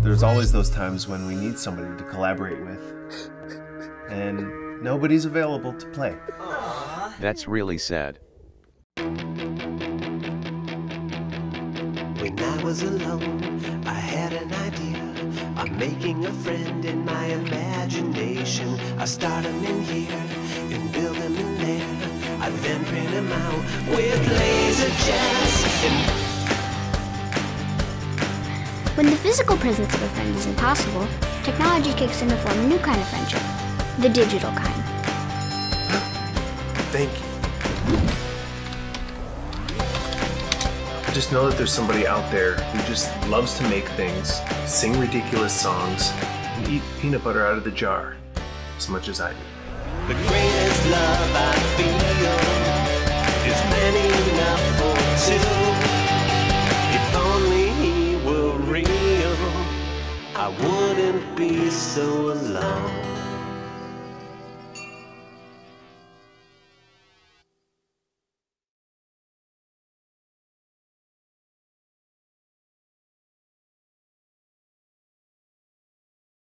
There's always those times when we need somebody to collaborate with, and nobody's available to play. That's really sad. When I was alone, I had an idea of making a friend in my imagination. I start him in here and build him in there. I then print him out with laser When the physical presence of a friend is impossible, technology kicks in to form a new kind of friendship, the digital kind. Thank you. I just know that there's somebody out there who just loves to make things, sing ridiculous songs, and eat peanut butter out of the jar as much as I do. I wouldn't be so alone.